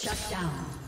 Shut down.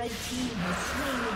Red team has slain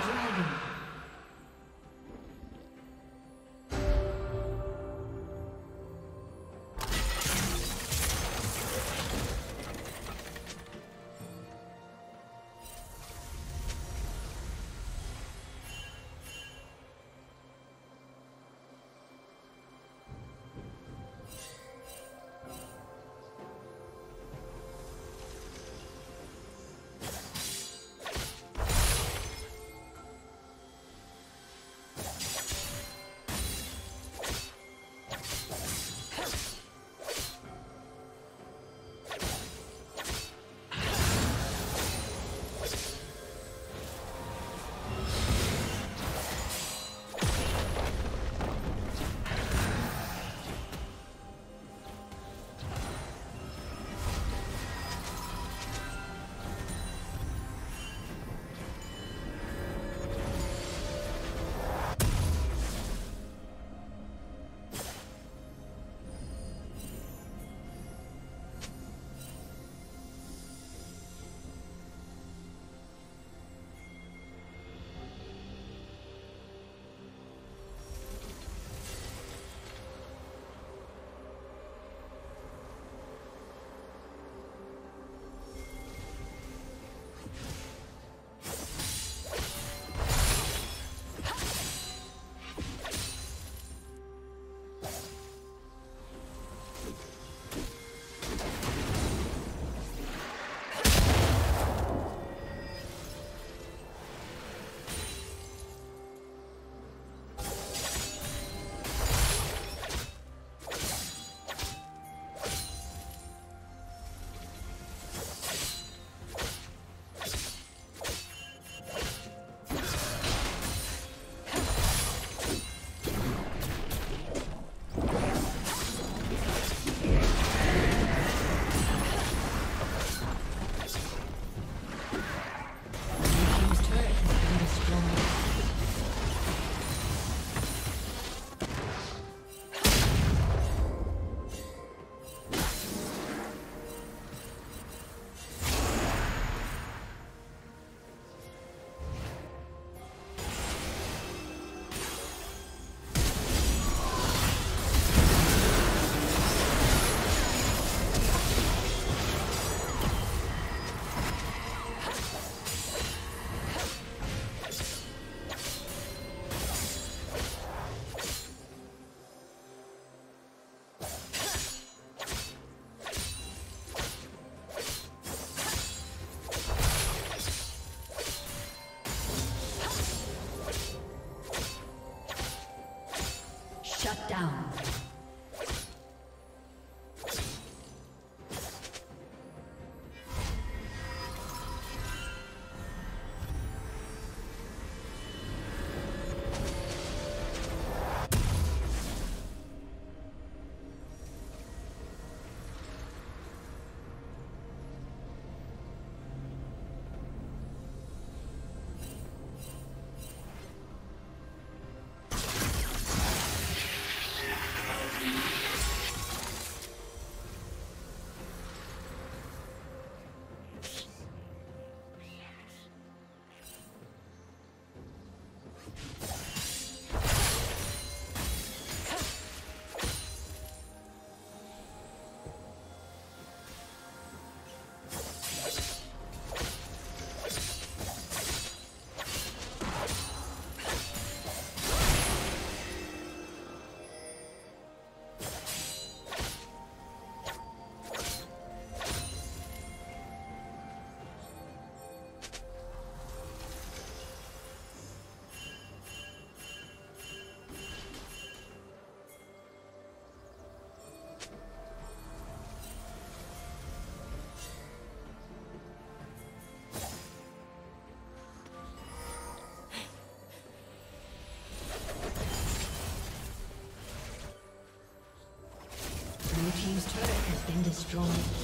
destroyed.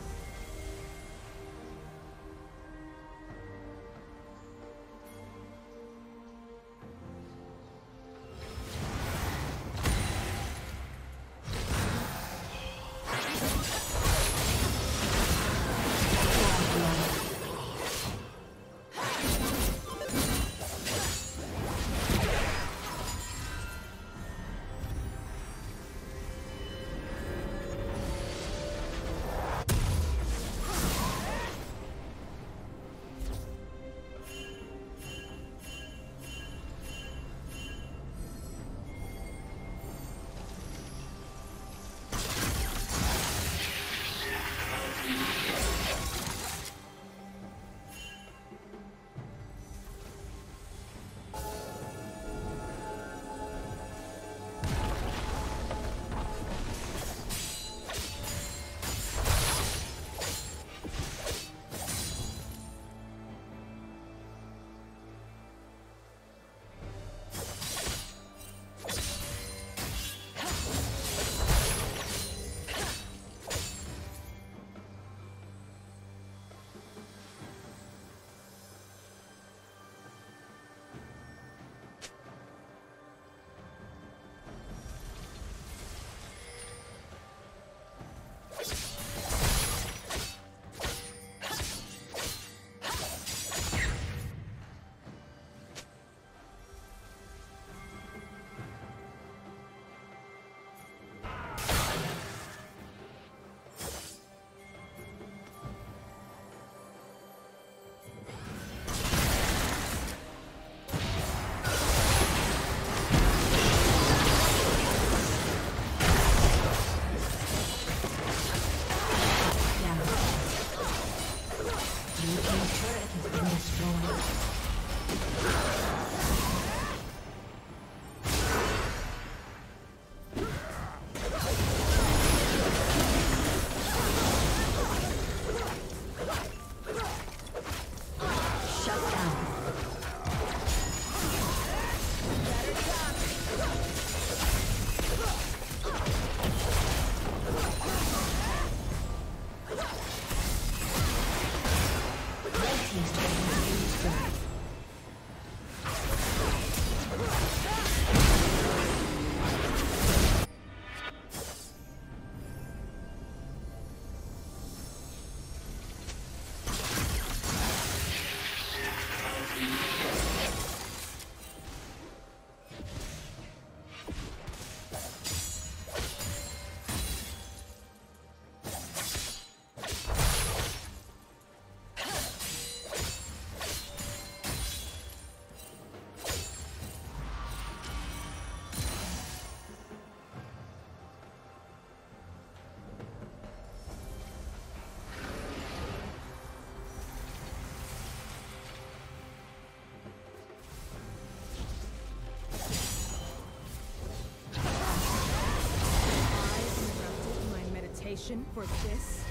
For this?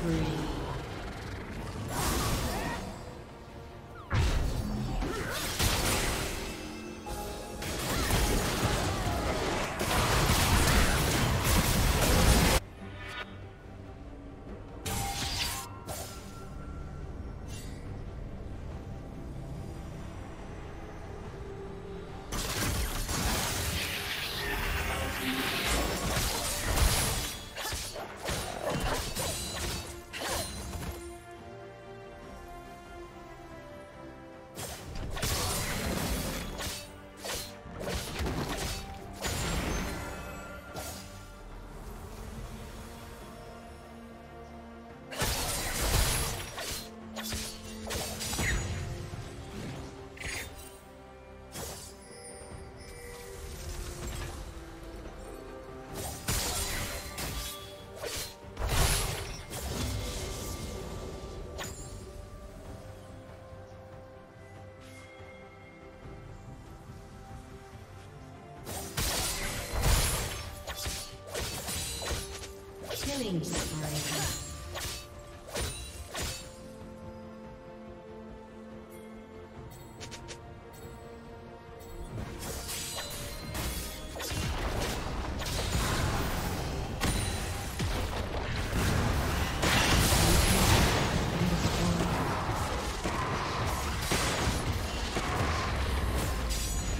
Spree.